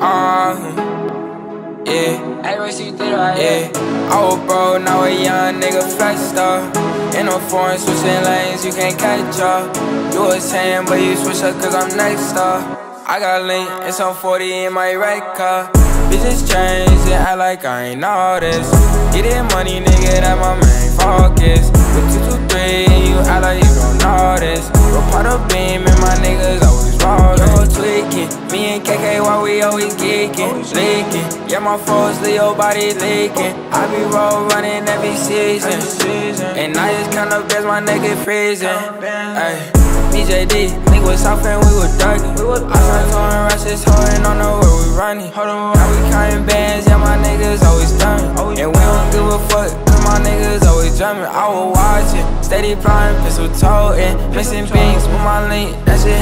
Uh-huh. Yeah. Hey, what you did right Yeah. I was broke, now a young nigga flexed up. In a foreign, switching lanes, you can't catch up. You was saying, but you switch up cause I'm next up. I got link and some 40 in my red car. Bitches change and act like I ain't all this. Get it money, nigga, that my main focus. With 223 you act like you don't know this. Go part of beam and my niggas always rollin'. tweaking. Me and KK, why we always geeking, leaking. Yeah, my foes, Leo body leaking. I be roll running every season. And I just count up, that's my nigga freezing. Ay. BJD, nigga was south and we were thuggin'. I started throwing rushes, holding on the where we running. Now we counting bands, yeah, my niggas always done. And we don't give a fuck, cause my niggas always drumming. I was watching, steady flying, pistol toting, missing beans with my link, that shit